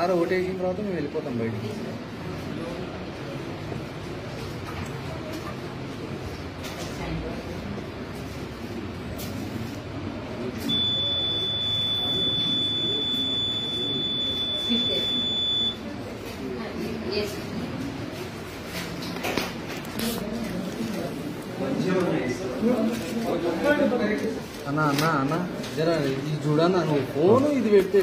ఆరు ఓటేసిన తర్వాత మేము వెళ్ళిపోతాం బయటికి Yes. అన్నా అన్నా అన్నా. జరా ఇది చూడన్నా నువ్వు ఫోన్ ఇది పెడితే